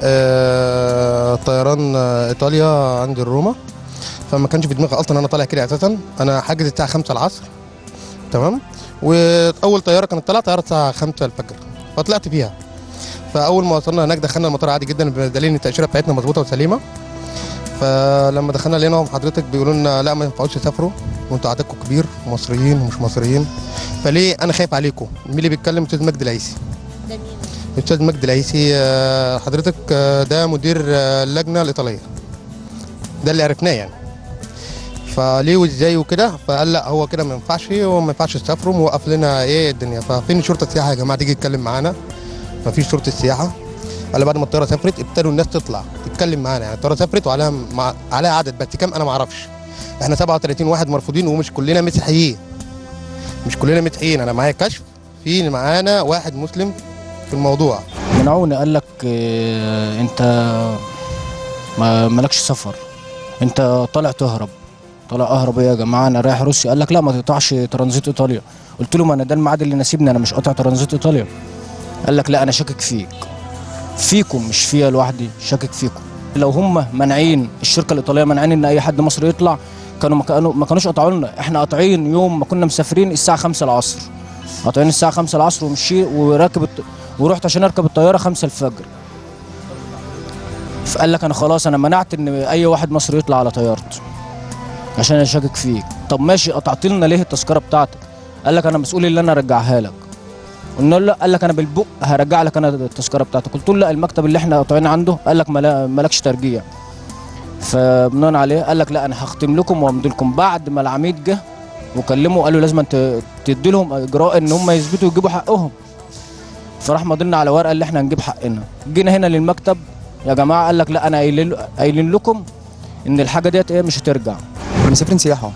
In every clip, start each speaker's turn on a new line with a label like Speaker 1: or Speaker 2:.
Speaker 1: آه، طيران آه، إيطاليا عند روما. فما كانش في دماغي أصلا إن أنا طالع كده أساسا. أنا حاجز الساعة 5 العصر. تمام؟ وأول طيارة كانت طالعة طيارة الساعة 5 الفجر. فطلعت فيها. فأول ما وصلنا هناك دخلنا المطار عادي جدا بدليل إن التأشيرة بتاعتنا مظبوطة وسليمة. فلما دخلنا لقيناهم حضرتك بيقولوا لنا لا ما ينفعوش تسافروا وأنتوا عددكم كبير مصريين ومش مصريين. فليه أنا خايف عليكم؟ مين اللي بيتكلم؟ أستاذ مجدي العيسي؟ الاستاذ مجدي العيسي آه، حضرتك آه، ده مدير آه، اللجنة الإيطالية. ده اللي عرفناه يعني. فليه وإزاي وكده؟ فقال لا هو كده ما ينفعش وما ينفعش تسافروا موقف لنا إيه الدنيا. ففين شرطة السياحة يا جماعة؟ تيجي تتكلم معانا. ما فيش شرطة السياحة؟ قال بعد ما الطيارة سافرت ابتدوا الناس تطلع تتكلم معانا يعني. الطيارة سافرت وعليها مع... عليها عدد بس كام أنا ما أعرفش. إحنا 37 واحد مرفوضين ومش كلنا مسيحيين. مش كلنا مسيحيين. أنا معايا كشف في معانا واحد مسلم في الموضوع.
Speaker 2: منعوني قال لك آه، انت ما مالكش سفر. انت طالع تهرب. طالع اهرب يا جماعة أنا رايح روسيا. قال لك لا ما تقطعش ترانزيت إيطاليا. قلت له ما أنا ده الميعاد اللي ناسبني أنا مش قاطع ترانزيت إيطاليا. قال لك لا أنا شاكك فيك. فيكم مش فيا لوحدي شاكك فيكم. لو هم مانعين الشركة الإيطالية مانعين إن أي حد مصري يطلع كانوا ما كانوا ما كانوش قطعوا لنا. إحنا قاطعين يوم ما كنا مسافرين الساعة 5 العصر. قاطعين الساعة 5 العصر ومشي وراكب ورحت عشان أركب الطيارة 5 الفجر. فقال لك أنا خلاص أنا منعت إن أي واحد مصري يطلع على طيارتي عشان أنا شاكك فيك. طب ماشي قطعت لنا ليه التذكرة بتاعتك؟ قال لك أنا مسؤول اللي أنا أرجعها لك. قلنا له قال لك أنا بالبق هرجع لك أنا التذكرة بتاعتك. قلت له لا المكتب اللي إحنا قاطعين عنده قال لك مالكش ترجيع. فبناء عليه قال لك لا أنا هختم لكم وأمضي لكم بعد ما العميد جه. وكلمه قال له لازم ت- تدي لهم إجراء إن هم يثبتوا يجيبوا حقهم. فراح مضينا على ورقة اللي إحنا هنجيب حقنا. جينا هنا للمكتب يا جماعة قال لك لا أنا قايلين لكم إن الحاجة ديت إيه مش هترجع.
Speaker 3: كنا مسافرين سياحة.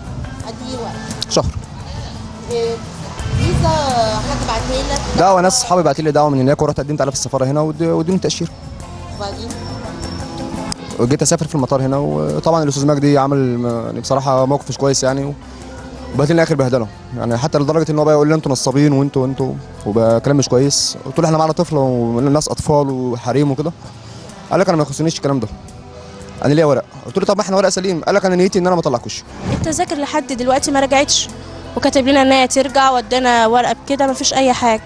Speaker 4: قد إيه وقت؟
Speaker 3: شهر
Speaker 4: فيزا حد بعتها لك؟
Speaker 3: دعوة ناس صحابي بعتوا لي دعوة من هناك ورحت قدمت عليها في السفارة هنا وادوني تأشيرة.
Speaker 4: وبعدين؟
Speaker 3: وجيت أسافر في المطار هنا وطبعا الأستاذ مجدي عمل يعني بصراحة موقف مش كويس يعني و- وبقت لنا آخر بهدلة. يعني حتى لدرجة إن هو بقى يقول لي أنتوا نصابين وانتوا وأنتوا. وبقى كلام مش كويس. قلت له إحنا معانا طفل والناس أطفال وحريم وكده. قال لك أنا ما يخصنيش الكلام ده. أنا ليا ورق. قلت له طب ما إحنا ورق سليم. قال لك أنا نيتي إن أنا ما أطلعكوش.
Speaker 5: التذاكر لحد دلوقتي ما رجعتش؟ وكاتب لنا إن هي ترجع ودانا ورقة بكده ما فيش أي حاجة.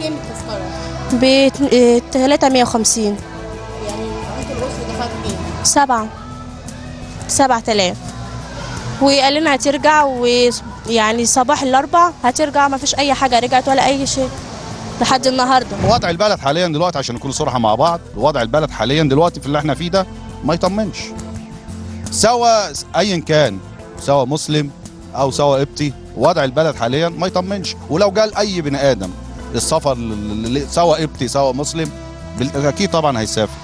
Speaker 4: كام التذكرة؟
Speaker 5: ب 350
Speaker 4: يعني انت الوصل دفعت كام؟
Speaker 5: سبعة. سبعة آلاف. وقال لنا هترجع ويعني صباح الأربع هترجع ما فيش أي حاجة رجعت ولا أي شيء لحد النهاردة.
Speaker 6: وضع البلد حاليا دلوقتي عشان نكون صراحة مع بعض وضع البلد حاليا دلوقتي في اللي إحنا فيه ده ما يطمنش. سواء ايا كان سواء مسلم أو سواء قبطي وضع البلد حاليا ما يطمنش. ولو جال أي بني آدم السفر سواء قبطي سواء مسلم أكيد طبعا هيسافر.